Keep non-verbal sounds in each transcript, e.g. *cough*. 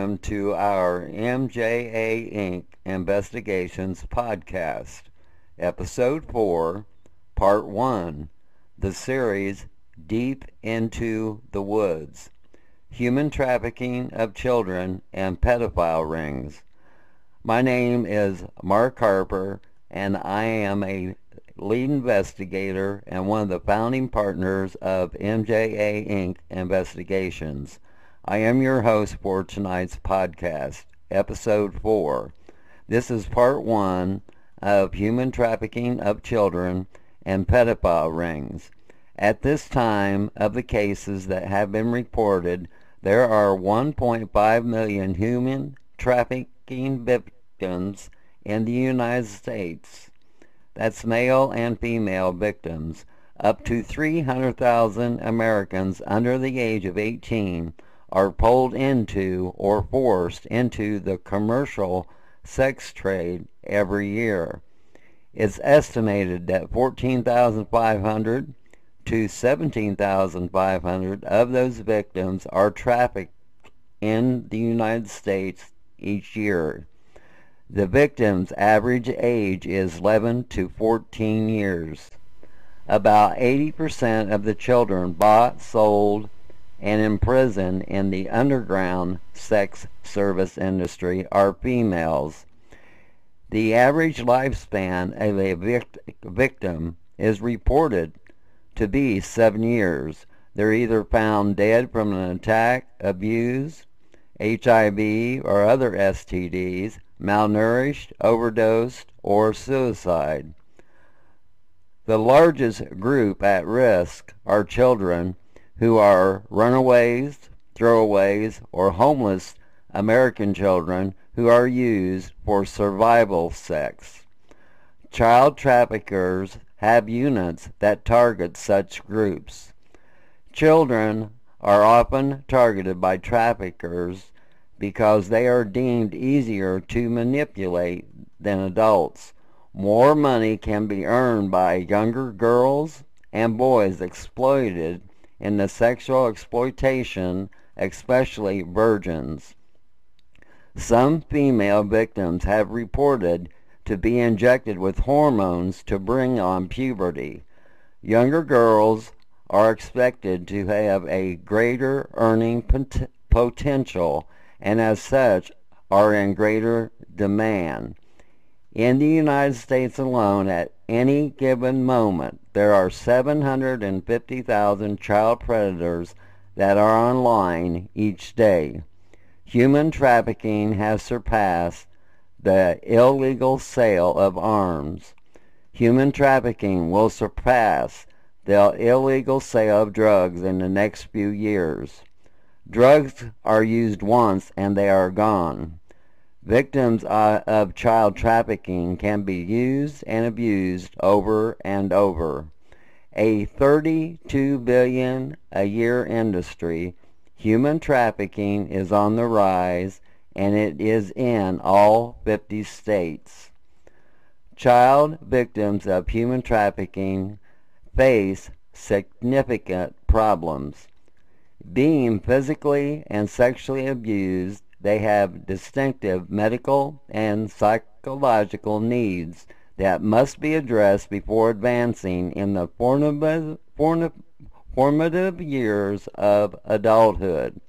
Welcome to our MJA Inc. Investigations podcast, Episode 4, Part 1, the series Deep into the Woods, Human Trafficking of Children and Pedophile Rings. My name is Mark Harper, and I am a lead investigator and one of the founding partners of MJA Inc. Investigations. I am your host for tonight's podcast, episode 4. This is part 1 of human trafficking of children and pedophile rings. At this time of the cases that have been reported, there are 1.5 million human trafficking victims in the United States. That's male and female victims. Up to 300,000 Americans under the age of 18 are pulled into or forced into the commercial sex trade every year. It's estimated that 14,500 to 17,500 of those victims are trafficked in the United States each year. The victim's average age is 11 to 14 years. About 80% of the children bought, sold, and imprisoned in the underground sex service industry are females. The average lifespan of a vict- victim is reported to be seven years. They're either found dead from an attack, abuse, HIV, or other STDs, malnourished, overdosed, or suicide. The largest group at risk are children who are runaways, throwaways, or homeless American children who are used for survival sex. Child traffickers have units that target such groups. Children are often targeted by traffickers because they are deemed easier to manipulate than adults. More money can be earned by younger girls and boys exploited in the sexual exploitation, especially virgins. Some female victims have reported to be injected with hormones to bring on puberty. Younger girls are expected to have a greater earning pot- potential and as such are in greater demand. In the United States alone, at any given moment, there are 750,000 child predators that are online each day. Human trafficking has surpassed the illegal sale of arms. Human trafficking will surpass the illegal sale of drugs in the next few years. Drugs are used once and they are gone. Victims of child trafficking can be used and abused over and over. A 32 billion a year industry, human trafficking is on the rise and it is in all 50 states. Child victims of human trafficking face significant problems. Being physically and sexually abused they have distinctive medical and psychological needs that must be addressed before advancing in the formative, years of adulthood.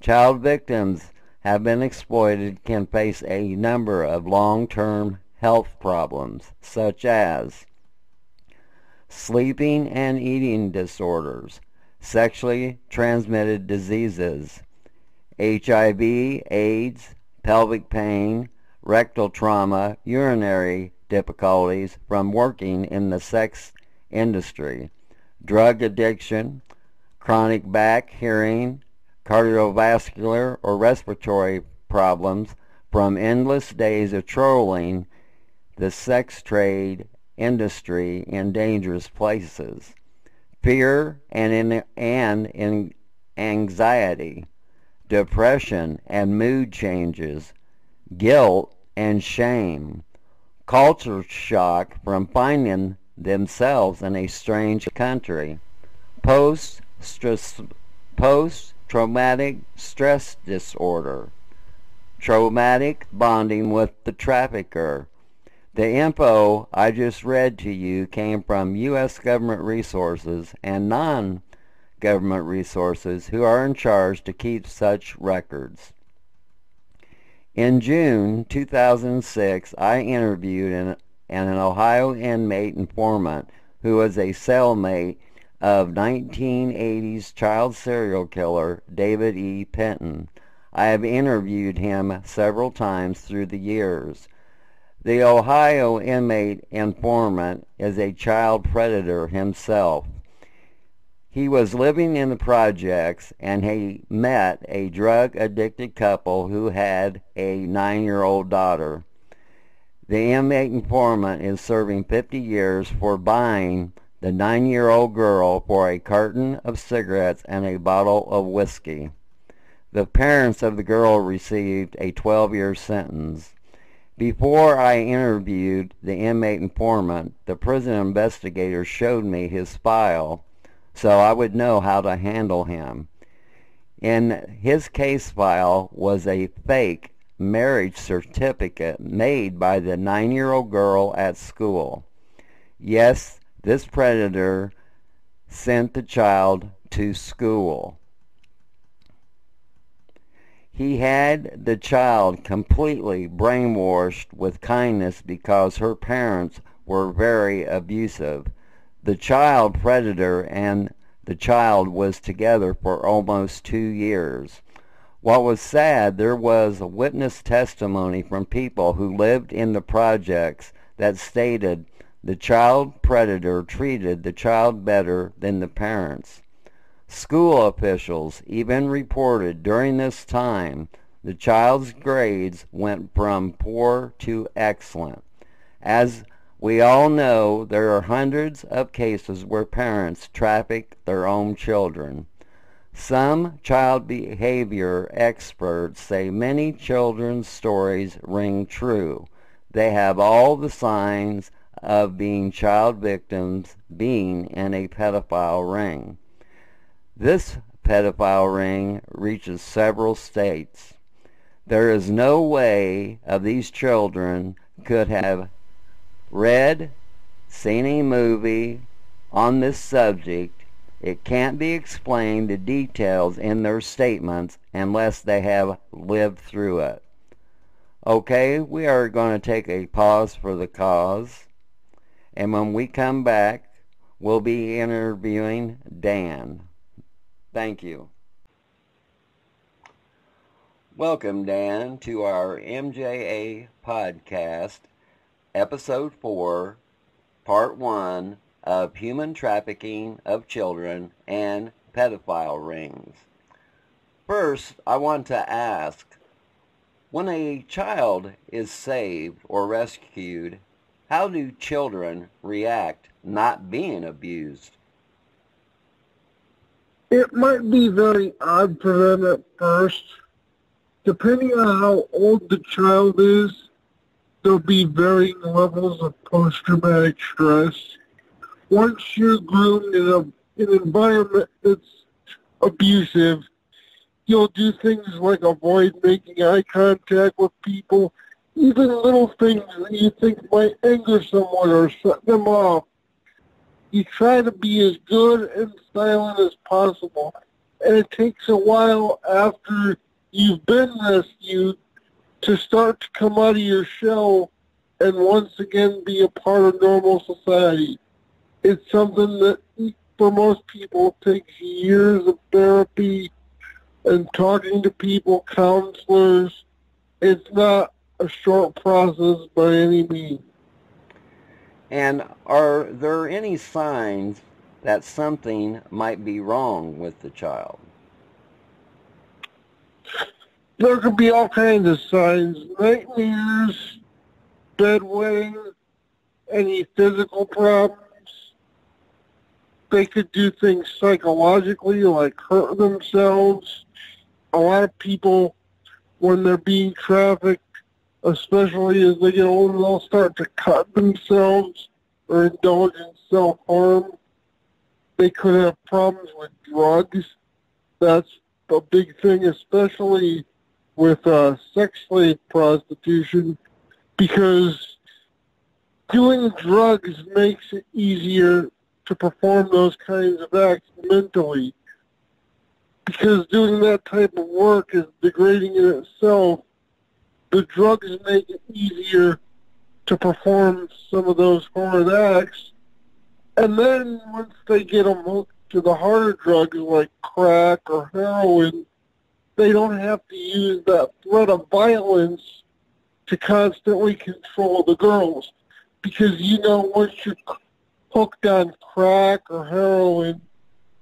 Child victims have been exploited can face a number of long-term health problems such as sleeping and eating disorders, sexually transmitted diseases, HIV, AIDS, pelvic pain, rectal trauma, urinary difficulties from working in the sex industry, drug addiction, chronic back, hearing, cardiovascular or respiratory problems from endless days of trolling the sex trade industry in dangerous places, fear and, in, and in anxiety, depression and mood changes, guilt and shame, culture shock from finding themselves in a strange country, post traumatic stress disorder, traumatic bonding with the trafficker. The info I just read to you came from U.S. government resources and non-government resources who are in charge to keep such records. In June 2006, I interviewed an, an Ohio inmate informant who was a cellmate of 1980s child serial killer David E. Penton. I have interviewed him several times through the years. The Ohio inmate informant is a child predator himself. He was living in the projects and he met a drug addicted couple who had a nine year old daughter. The inmate informant is serving 50 years for buying the nine-year-old girl for a carton of cigarettes and a bottle of whiskey. The parents of the girl received a 12-year sentence. Before I interviewed the inmate informant, the prison investigator showed me his file so I would know how to handle him. In his case file was a fake marriage certificate made by the nine-year-old girl at school. Yes, this predator sent the child to school. He had the child completely brainwashed with kindness because her parents were very abusive. The child predator and the child was together for almost two years. What was sad, there was a witness testimony from people who lived in the projects that stated the child predator treated the child better than the parents. School officials even reported during this time the child's grades went from poor to excellent. As we all know, there are hundreds of cases where parents traffic their own children. Some child behavior experts say many children's stories ring true. They have all the signs of being child victims being in a pedophile ring. This pedophile ring reaches several states. There is no way of these children could have read, seen a movie on this subject. It can't be explained the details in their statements unless they have lived through it. Okay, we are going to take a pause for the cause. And when we come back, we'll be interviewing Dan. Thank you. Welcome, Dan, to our MJA podcast, Episode 4, Part 1 of Human Trafficking of Children and Pedophile Rings. First, I want to ask, when a child is saved or rescued, how do children react not being abused? It might be very odd for them at first. Depending on how old the child is, there'll be varying levels of post-traumatic stress. Once you're groomed in a, an environment that's abusive, you'll do things like avoid making eye contact with people even little things that you think might anger someone or set them off, you try to be as good and silent as possible. And it takes a while after you've been rescued to start to come out of your shell and once again be a part of normal society. It's something that for most people takes years of therapy and talking to people, counselors. It's not a short process by any means. And are there any signs that something might be wrong with the child? There could be all kinds of signs. Nightmares, bedwetting, any physical problems. They could do things psychologically like hurt themselves. A lot of people, when they're being trafficked, especially as they get older, they'll start to cut themselves or indulge in self-harm. They could have problems with drugs. That's a big thing, especially with uh, sex slave prostitution, because doing drugs makes it easier to perform those kinds of acts mentally. Because doing that type of work is degrading in itself, the drugs make it easier to perform some of those horrid acts. And then once they get them hooked to the harder drugs like crack or heroin, they don't have to use that threat of violence to constantly control the girls. Because you know once you're hooked on crack or heroin,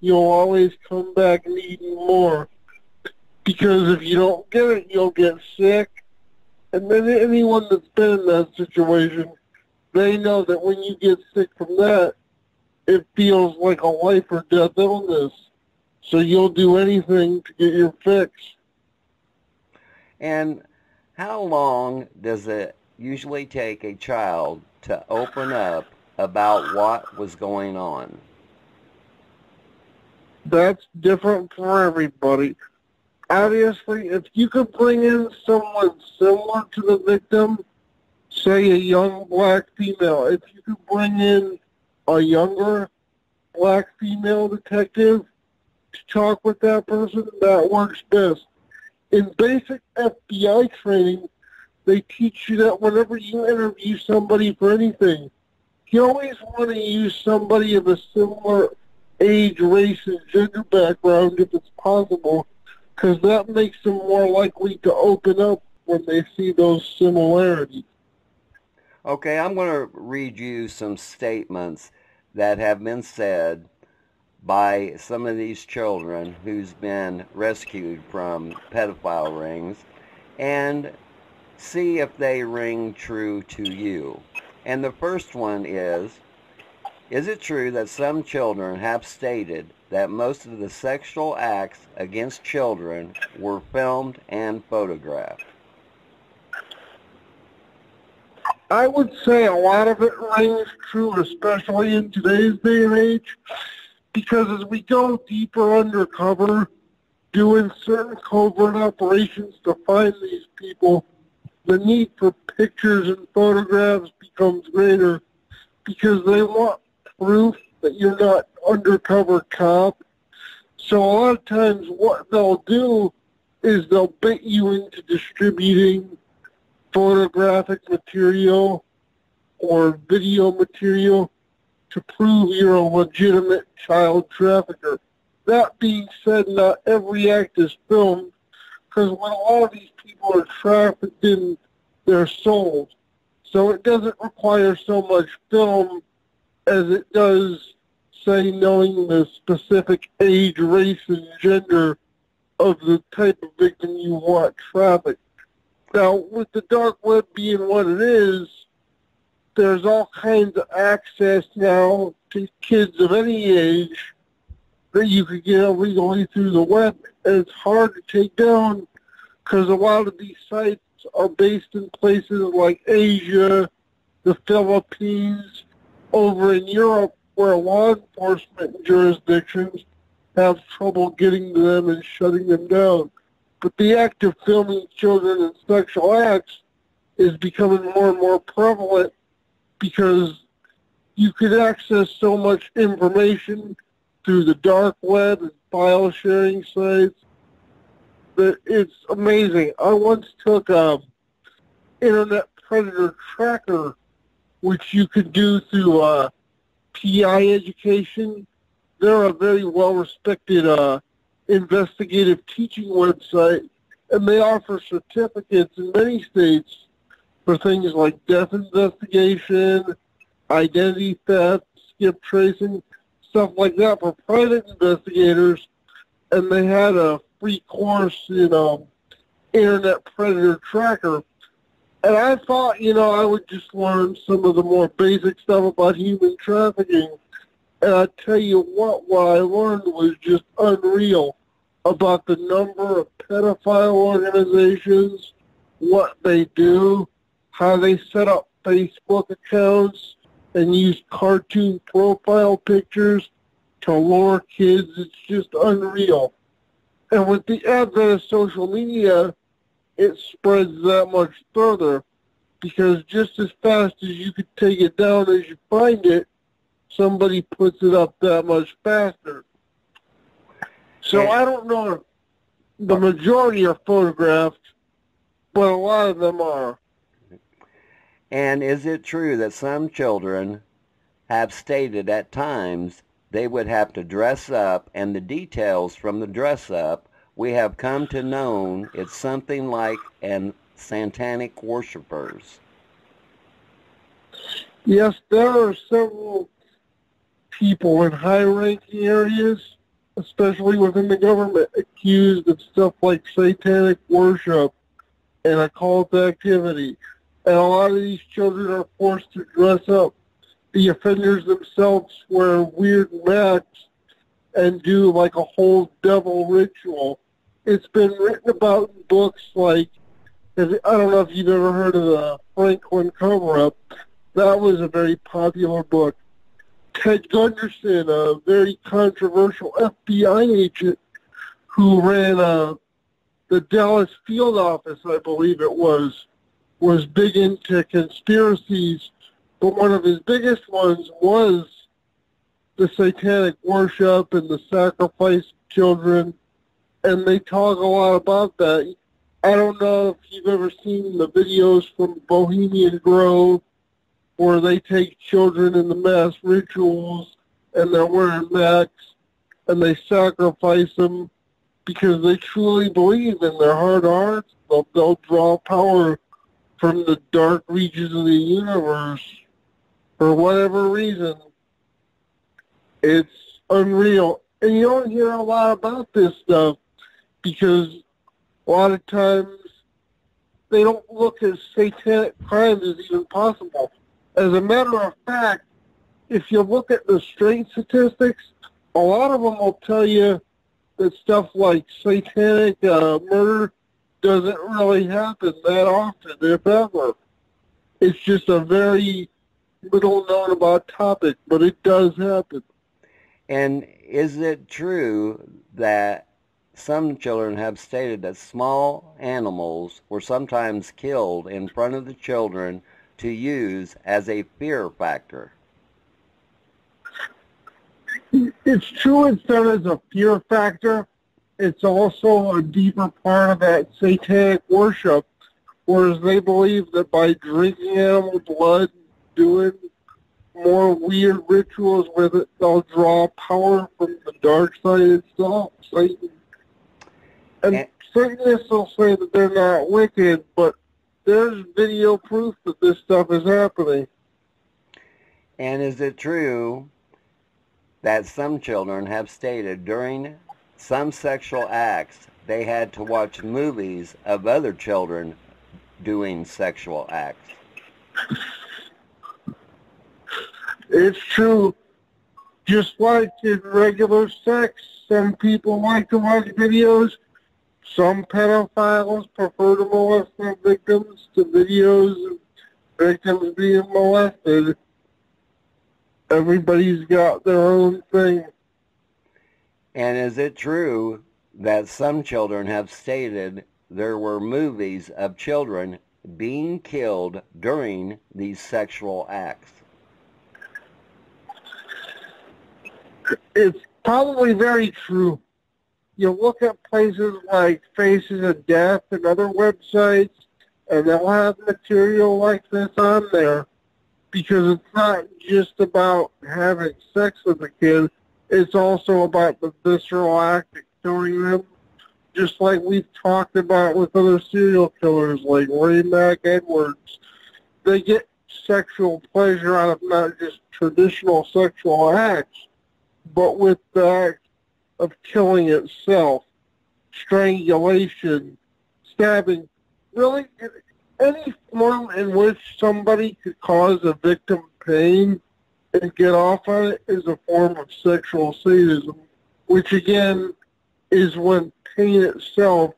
you'll always come back needing more. Because if you don't get it, you'll get sick. And then anyone that's been in that situation, they know that when you get sick from that, it feels like a life or death illness. So you'll do anything to get your fix. And how long does it usually take a child to open up about what was going on? That's different for everybody. Obviously, if you could bring in someone similar to the victim, say a young black female, if you could bring in a younger black female detective to talk with that person, that works best. In basic FBI training, they teach you that whenever you interview somebody for anything, you always want to use somebody of a similar age, race, and gender background if it's possible, because that makes them more likely to open up when they see those similarities. Okay, I'm going to read you some statements that have been said by some of these children who's been rescued from pedophile rings and see if they ring true to you. And the first one is, is it true that some children have stated that most of the sexual acts against children were filmed and photographed? I would say a lot of it rings true, especially in today's day and age, because as we go deeper undercover, doing certain covert operations to find these people, the need for pictures and photographs becomes greater because they want proof that you're not undercover cop. So a lot of times what they'll do is they'll bait you into distributing photographic material or video material to prove you're a legitimate child trafficker. That being said, not every act is filmed because when a lot of these people are trafficked in, they're sold. So it doesn't require so much film as it does, say, knowing the specific age, race, and gender of the type of victim you want trafficked. Now, with the dark web being what it is, there's all kinds of access now to kids of any age that you could get illegally through the web. And it's hard to take down because a lot of these sites are based in places like Asia, the Philippines, over in Europe where law enforcement jurisdictions have trouble getting to them and shutting them down. But the act of filming children in sexual acts is becoming more and more prevalent because you can access so much information through the dark web and file sharing sites that it's amazing. I once took a um, Internet Predator Tracker, which you can do through uh, PI Education. They're a very well-respected uh, investigative teaching website, and they offer certificates in many states for things like death investigation, identity theft, skip tracing, stuff like that for private investigators. And they had a free course in um, Internet Predator Tracker. And I thought, you know, I would just learn some of the more basic stuff about human trafficking. And I tell you what, what I learned was just unreal about the number of pedophile organizations, what they do, how they set up Facebook accounts and use cartoon profile pictures to lure kids. It's just unreal. And with the advent of social media, it spreads that much further because just as fast as you could take it down as you find it, somebody puts it up that much faster. So I don't know if the majority are photographed, but a lot of them are. And is it true that some children have stated at times they would have to dress up and the details from the dress up we have come to know it's something like an satanic worshippers? Yes, there are several people in high-ranking areas, especially within the government, accused of stuff like satanic worship and occult activity. And a lot of these children are forced to dress up. The offenders themselves wear weird masks and do like a whole devil ritual. It's been written about in books like, I don't know if you've ever heard of the Franklin cover-up. That was a very popular book. Ted Gunderson, a very controversial FBI agent who ran uh, the Dallas field office, I believe it was, was big into conspiracies, but one of his biggest ones was the satanic worship and the sacrifice of children, and they talk a lot about that. I don't know if you've ever seen the videos from Bohemian Grove where they take children in the mass rituals and they're wearing masks and they sacrifice them because they truly believe in their heart of hearts they'll, they'll draw power from the dark regions of the universe for whatever reason. It's unreal. And you don't hear a lot about this stuff because a lot of times they don't look at satanic crimes as even possible. As a matter of fact, if you look at the strength statistics, a lot of them will tell you that stuff like satanic uh, murder doesn't really happen that often, if ever. It's just a very little known about topic, but it does happen. And is it true that some children have stated that small animals were sometimes killed in front of the children to use as a fear factor? It's true it's done as a fear factor. It's also a deeper part of that satanic worship, whereas they believe that by drinking animal blood, doing more weird rituals with it, they'll draw power from the dark side itself, Satan. And, and Satanists will say that they're not wicked, but there's video proof that this stuff is happening. And is it true that some children have stated during some sexual acts they had to watch movies of other children doing sexual acts? It's true. Just like in regular sex, some people like to watch videos some pedophiles prefer to molest their victims to videos of victims being molested. Everybody's got their own thing. And is it true that some children have stated there were movies of children being killed during these sexual acts? It's probably very true you look at places like Faces of Death and other websites, and they'll have material like this on there because it's not just about having sex with a kid. It's also about the visceral act of killing them, just like we've talked about with other serial killers like Ray Mack Edwards. They get sexual pleasure out of not just traditional sexual acts, but with the act of killing itself, strangulation, stabbing, really any form in which somebody could cause a victim pain and get off on it is a form of sexual sadism, which again is when pain itself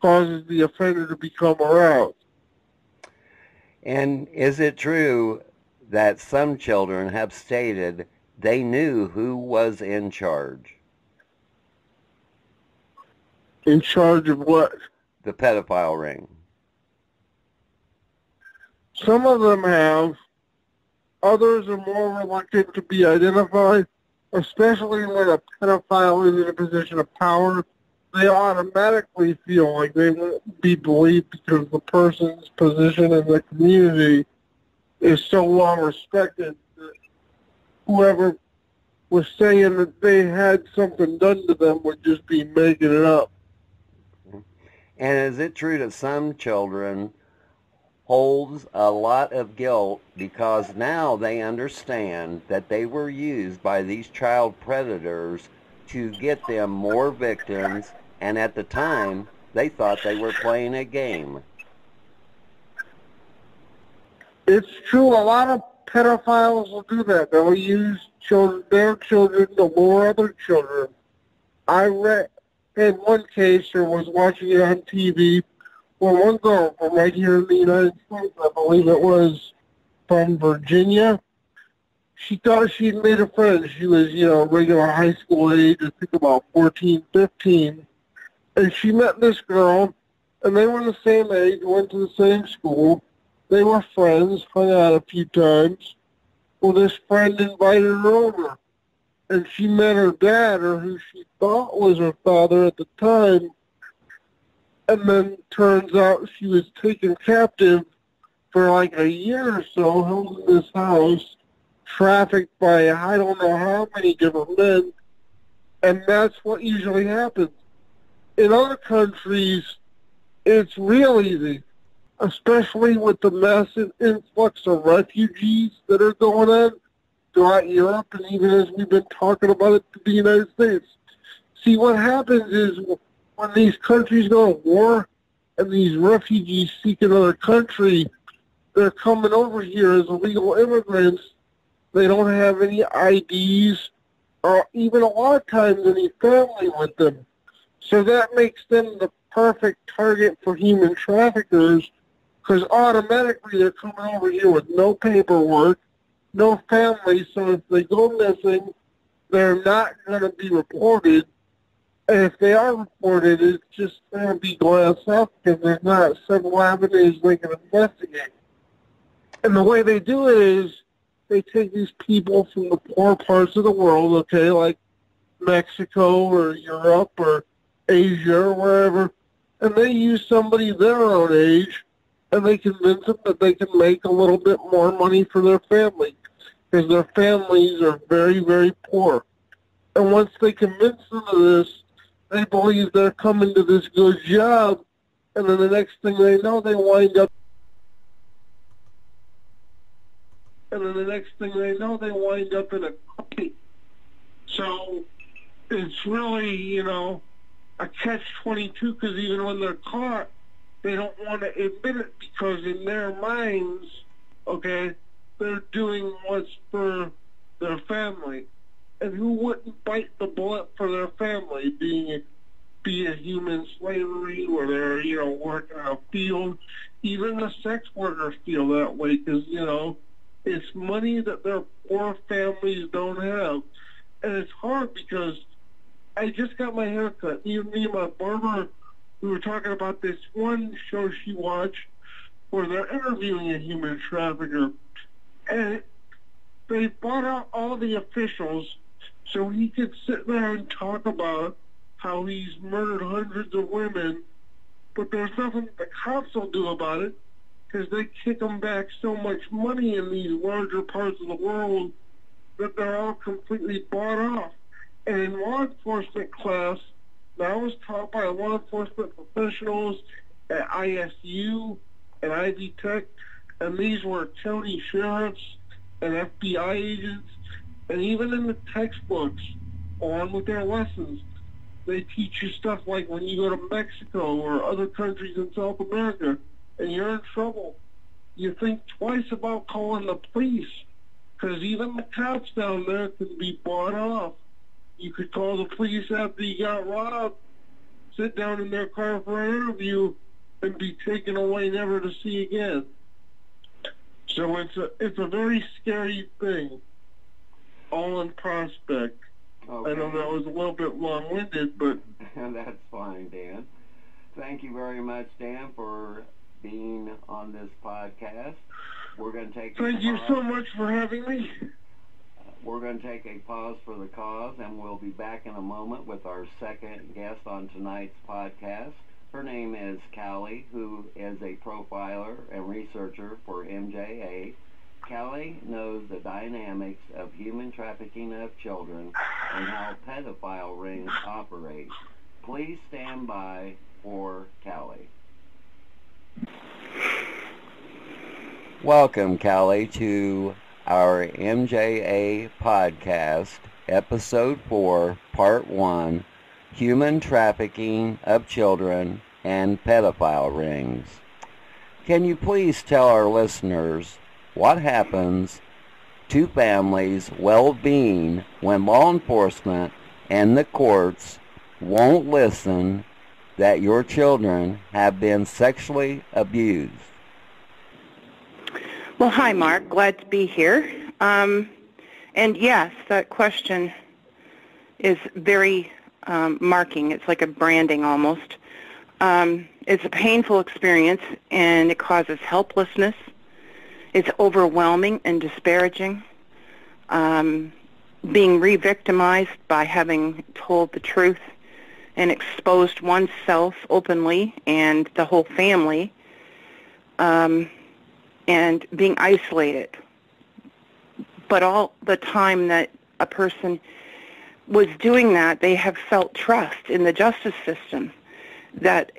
causes the offender to become aroused. And is it true that some children have stated they knew who was in charge? in charge of what? The pedophile ring. Some of them have. Others are more reluctant to be identified, especially when a pedophile is in a position of power. They automatically feel like they won't be believed because the person's position in the community is so well respected that whoever was saying that they had something done to them would just be making it up. And is it true that some children holds a lot of guilt because now they understand that they were used by these child predators to get them more victims and at the time they thought they were playing a game. It's true. A lot of pedophiles will do that. They'll use children, their children to lure other children. I read in one case or was watching it on TV where one girl from right here in the United States, I believe it was from Virginia, she thought she'd made a friend. She was, you know, regular high school age, I think about 14, 15. And she met this girl, and they were the same age, went to the same school. They were friends, hung out a few times. Well, this friend invited her over, and she met her dad, or who she thought was her father at the time, and then turns out she was taken captive for like a year or so, held in this house, trafficked by I don't know how many different men, and that's what usually happens. In other countries, it's real easy especially with the massive influx of refugees that are going on throughout Europe and even as we've been talking about it to the United States. See, what happens is when these countries go to war and these refugees seek another country, they're coming over here as illegal immigrants. They don't have any IDs or even a lot of times any family with them. So that makes them the perfect target for human traffickers because automatically they're coming over here with no paperwork, no family, so if they go missing, they're not going to be reported. If they are reported, it's just going to be glanced off because there's not several avenues they can investigate. And the way they do it is they take these people from the poor parts of the world, okay, like Mexico or Europe or Asia or wherever, and they use somebody their own age and they convince them that they can make a little bit more money for their family because their families are very, very poor. And once they convince them of this, they believe they're coming to this good job, and then the next thing they know, they wind up. And then the next thing they know, they wind up in a fight. So it's really, you know, a catch-22 because even when they're caught, they don't want to admit it because in their minds, okay, they're doing what's for their family. And who wouldn't bite the bullet for their family, being be a human slavery where they're, you know, working in uh, a field. Even the sex workers feel that way because, you know, it's money that their poor families don't have. And it's hard because I just got my hair cut. Even me and my barber we were talking about this one show she watched where they're interviewing a human trafficker, and they brought out all the officials so he could sit there and talk about how he's murdered hundreds of women, but there's nothing the cops will do about it because they kick them back so much money in these larger parts of the world that they're all completely bought off. And in law enforcement class, that was taught by law enforcement professionals at ISU and Ivy Tech, and these were county sheriffs and FBI agents, and even in the textbooks, along with their lessons, they teach you stuff like when you go to Mexico or other countries in South America and you're in trouble, you think twice about calling the police. Because even the cops down there can be bought off. You could call the police after you got robbed, sit down in their car for an interview, and be taken away never to see again. So it's a it's a very scary thing, all in prospect. Okay. I know that was a little bit long-winded, but *laughs* That's fine, Dan. Thank you very much, Dan, for being on this podcast. We're going to take. Thank you so much for having me. We're going to take a pause for the cause, and we'll be back in a moment with our second guest on tonight's podcast. Her name is Callie, who is a profiler and researcher for MJA. Callie knows the dynamics of human trafficking of children and how pedophile rings operate. Please stand by for Kelly. Welcome, Kelly, to our MJA podcast, episode 4, part 1, Human Trafficking of Children and Pedophile Rings. Can you please tell our listeners what happens to families' well-being when law enforcement and the courts won't listen that your children have been sexually abused? Well, hi, Mark. Glad to be here. Um, and yes, that question is very um, marking. It's like a branding almost. Um, it's a painful experience, and it causes helplessness. It's overwhelming and disparaging. Um, being re-victimized by having told the truth and exposed oneself openly and the whole family, um, and being isolated. But all the time that a person was doing that, they have felt trust in the justice system that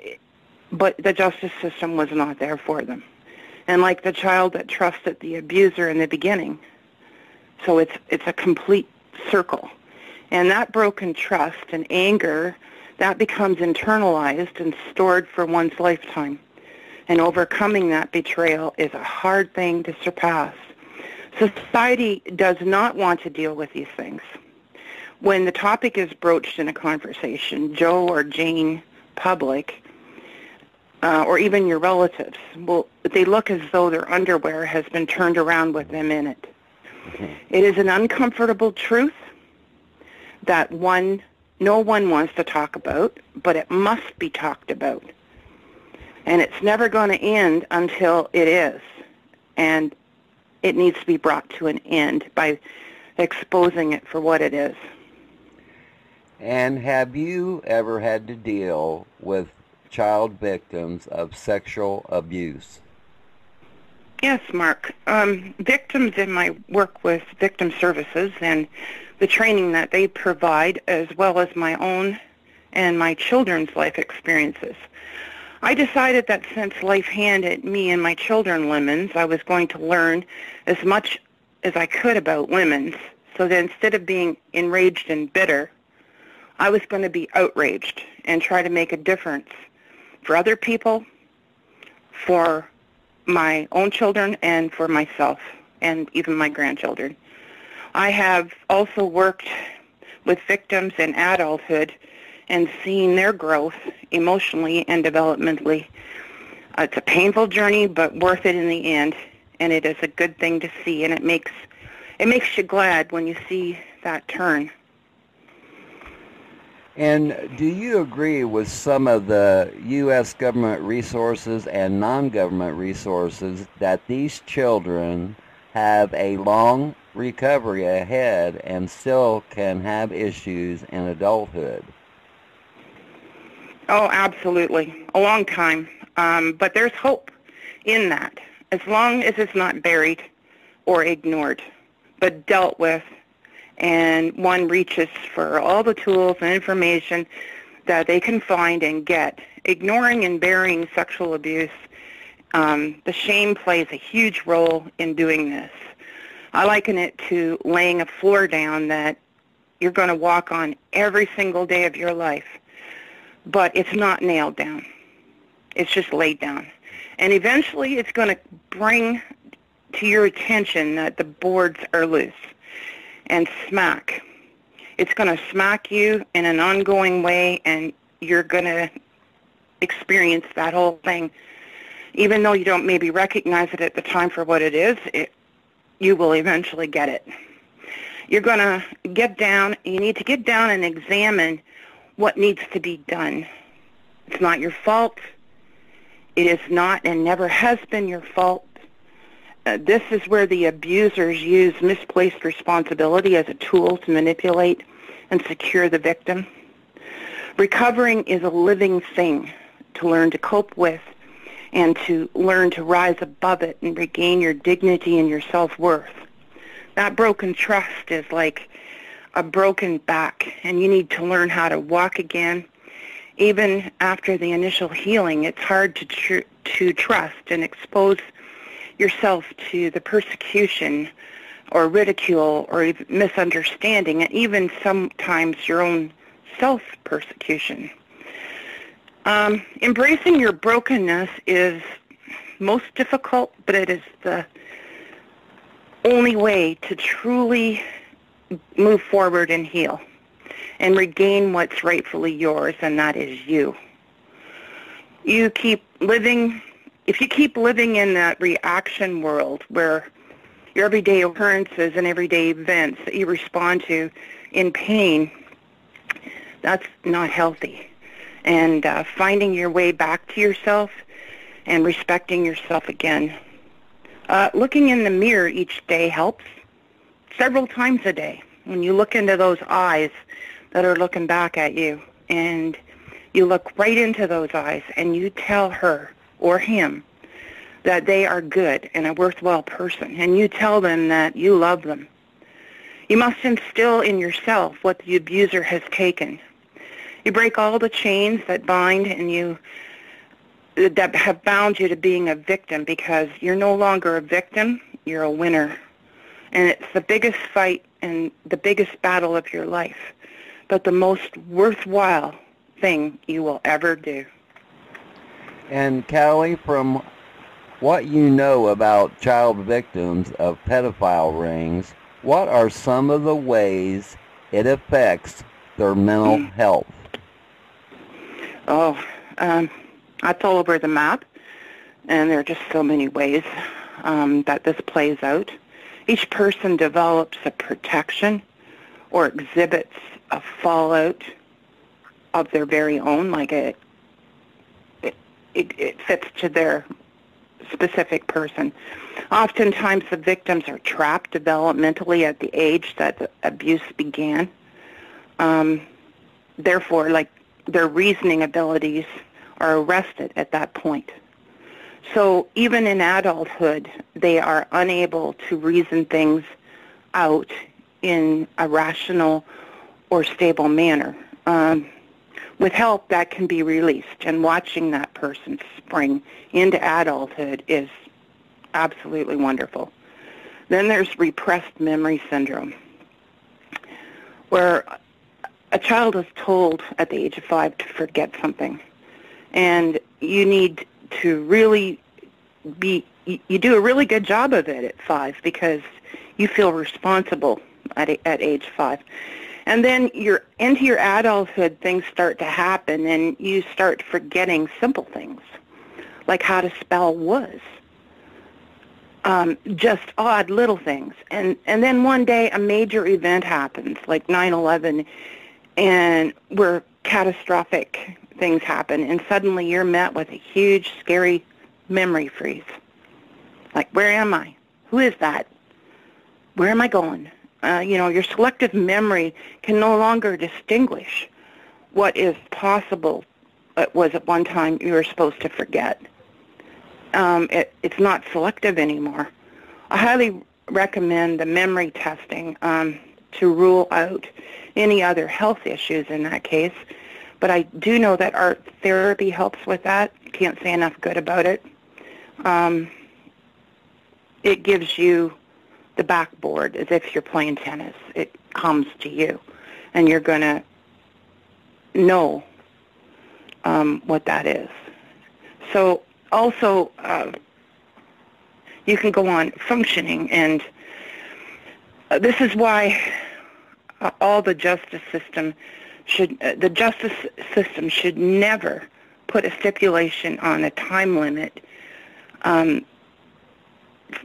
but the justice system was not there for them. And like the child that trusted the abuser in the beginning. So it's it's a complete circle. And that broken trust and anger, that becomes internalized and stored for one's lifetime. And overcoming that betrayal is a hard thing to surpass. Society does not want to deal with these things. When the topic is broached in a conversation, Joe or Jane public, uh, or even your relatives, well, they look as though their underwear has been turned around with them in it. Mm-hmm. It is an uncomfortable truth that one, no one wants to talk about, but it must be talked about. And it's never going to end until it is. And it needs to be brought to an end by exposing it for what it is. And have you ever had to deal with child victims of sexual abuse? Yes, Mark. Um, victims in my work with victim services and the training that they provide, as well as my own and my children's life experiences. I decided that since life handed me and my children lemons, I was going to learn as much as I could about lemons, so that instead of being enraged and bitter, I was going to be outraged and try to make a difference for other people, for my own children, and for myself, and even my grandchildren. I have also worked with victims in adulthood and seen their growth emotionally and developmentally. Uh, it's a painful journey, but worth it in the end, and it is a good thing to see, and it makes it makes you glad when you see that turn. And do you agree with some of the U.S. government resources and non-government resources that these children have a long recovery ahead and still can have issues in adulthood? Oh, absolutely. A long time. Um, but there's hope in that, as long as it's not buried or ignored, but dealt with and one reaches for all the tools and information that they can find and get. Ignoring and burying sexual abuse, um, the shame plays a huge role in doing this. I liken it to laying a floor down that you're going to walk on every single day of your life, but it's not nailed down. It's just laid down. And eventually it's going to bring to your attention that the boards are loose and smack. It's going to smack you in an ongoing way, and you're going to experience that whole thing. Even though you don't maybe recognize it at the time for what it is, it, you will eventually get it. You're going to get down. You need to get down and examine what needs to be done. It's not your fault. It is not and never has been your fault. Uh, this is where the abusers use misplaced responsibility as a tool to manipulate and secure the victim. Recovering is a living thing to learn to cope with and to learn to rise above it and regain your dignity and your self-worth. That broken trust is like a broken back, and you need to learn how to walk again. Even after the initial healing, it's hard to tr- to trust and expose yourself to the persecution or ridicule or misunderstanding, and even sometimes your own self-persecution. Um, embracing your brokenness is most difficult, but it is the only way to truly move forward and heal and regain what's rightfully yours, and that is you. You keep living, if you keep living in that reaction world where your everyday occurrences and everyday events that you respond to in pain, that's not healthy. And uh, finding your way back to yourself and respecting yourself again. Uh, looking in the mirror each day helps several times a day when you look into those eyes that are looking back at you and you look right into those eyes and you tell her or him that they are good and a worthwhile person and you tell them that you love them. You must instill in yourself what the abuser has taken. You break all the chains that bind and you that have bound you to being a victim because you're no longer a victim, you're a winner. And it's the biggest fight and the biggest battle of your life, but the most worthwhile thing you will ever do. And Callie, from what you know about child victims of pedophile rings, what are some of the ways it affects their mental mm. health? Oh, um, that's all over the map, and there are just so many ways um, that this plays out. Each person develops a protection or exhibits a fallout of their very own, like it, it, it, it fits to their specific person. Oftentimes the victims are trapped developmentally at the age that the abuse began. Um, therefore, like their reasoning abilities are arrested at that point. So even in adulthood, they are unable to reason things out in a rational or stable manner. Um, with help, that can be released, and watching that person spring into adulthood is absolutely wonderful. Then there's repressed memory syndrome, where a child is told at the age of five to forget something, and you need to really be you do a really good job of it at five because you feel responsible at at age five and then you're into your adulthood things start to happen and you start forgetting simple things like how to spell was. Um, just odd little things. And and then one day a major event happens like 9/11 and where catastrophic things happen and suddenly you're met with a huge scary memory freeze. Like where am i? Who is that? Where am i going uh, you know your selective memory can no longer distinguish what is possible uh, was at one time you were supposed to forget um, it, it's not selective anymore i highly recommend the memory testing um, to rule out any other health issues in that case but I do know that art therapy helps with that. Can't say enough good about it. Um, it gives you the backboard as if you're playing tennis. It comes to you, and you're going to know um, what that is. So also, uh, you can go on functioning, and uh, this is why uh, all the justice system should uh, the justice system should never put a stipulation on a time limit um,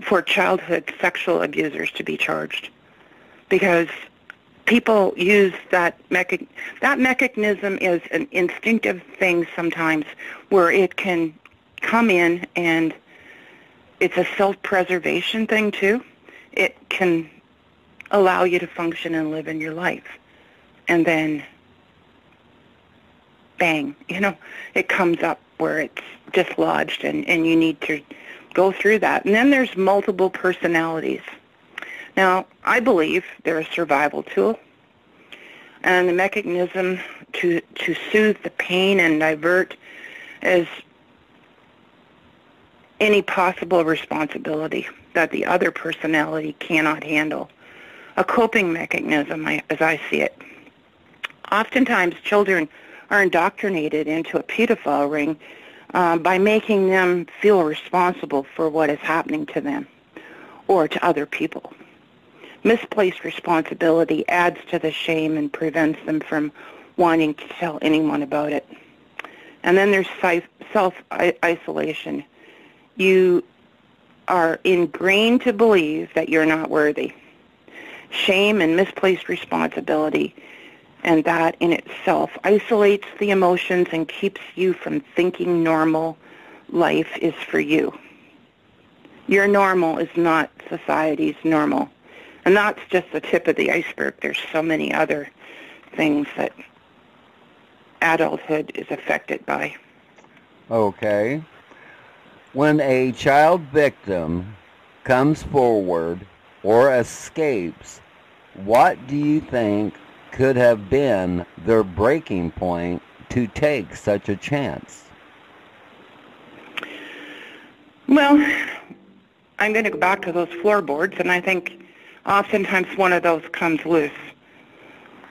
for childhood sexual abusers to be charged because people use that mecha- that mechanism is an instinctive thing sometimes where it can come in and it's a self-preservation thing too. It can allow you to function and live in your life. And then bang, *laughs* you know, it comes up where it's dislodged and, and you need to go through that. And then there's multiple personalities. Now, I believe they're a survival tool and the mechanism to, to soothe the pain and divert is any possible responsibility that the other personality cannot handle. A coping mechanism, as I see it. Oftentimes, children are indoctrinated into a pedophile ring uh, by making them feel responsible for what is happening to them or to other people. Misplaced responsibility adds to the shame and prevents them from wanting to tell anyone about it. And then there's self-isolation. You are ingrained to believe that you're not worthy. Shame and misplaced responsibility and that in itself isolates the emotions and keeps you from thinking normal life is for you. Your normal is not society's normal. And that's just the tip of the iceberg. There's so many other things that adulthood is affected by. Okay. When a child victim comes forward or escapes, what do you think could have been their breaking point to take such a chance? Well, I'm going to go back to those floorboards, and I think oftentimes one of those comes loose,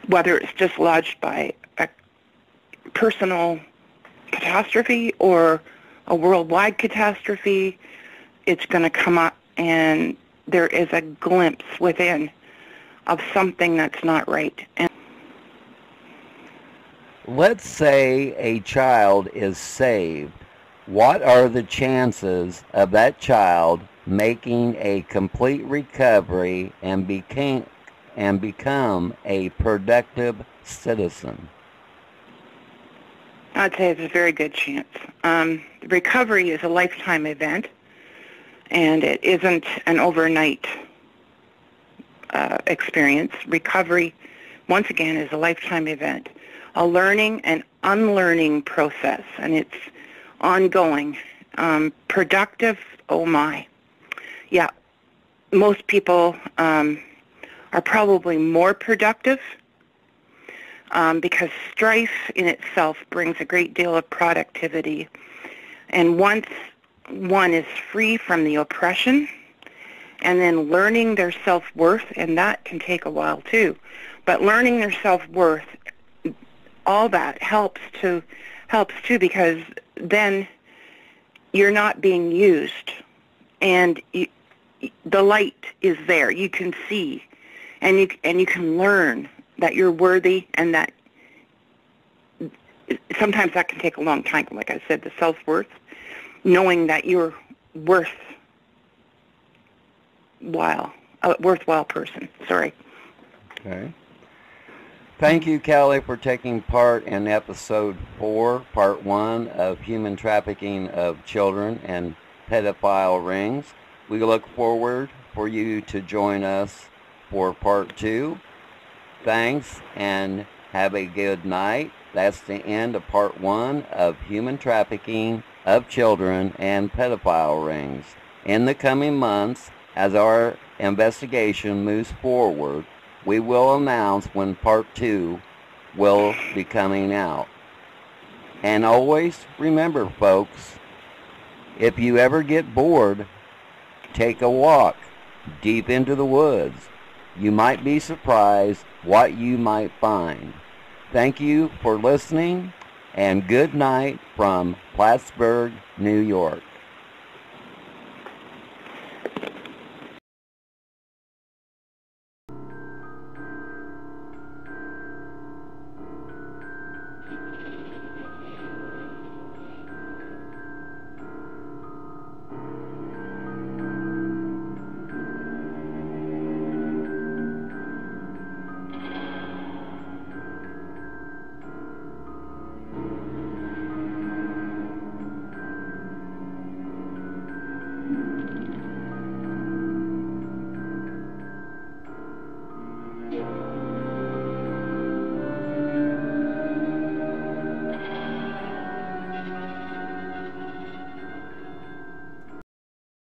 whether it's just lodged by a personal catastrophe or a worldwide catastrophe. It's going to come up, and there is a glimpse within of something that's not right. And Let's say a child is saved. What are the chances of that child making a complete recovery and became and become a productive citizen? I'd say it's a very good chance. Um, recovery is a lifetime event, and it isn't an overnight uh, experience. Recovery, once again, is a lifetime event, a learning and unlearning process, and it's ongoing. Um, productive, oh my. Yeah, most people um, are probably more productive um, because strife in itself brings a great deal of productivity. And once one is free from the oppression and then learning their self-worth, and that can take a while too. But learning their self-worth, all that helps to helps too because then you're not being used, and you, the light is there. You can see, and you and you can learn that you're worthy, and that sometimes that can take a long time. Like I said, the self-worth, knowing that you're worth while, a worthwhile person. Sorry. Okay. Thank you, Kelly, for taking part in episode four, part one of human trafficking of children and pedophile rings. We look forward for you to join us for part two. Thanks and have a good night. That's the end of part one of human trafficking of children and pedophile rings. In the coming months, as our investigation moves forward, we will announce when part two will be coming out. And always remember, folks, if you ever get bored, take a walk deep into the woods. You might be surprised what you might find. Thank you for listening, and good night from Plattsburgh, New York.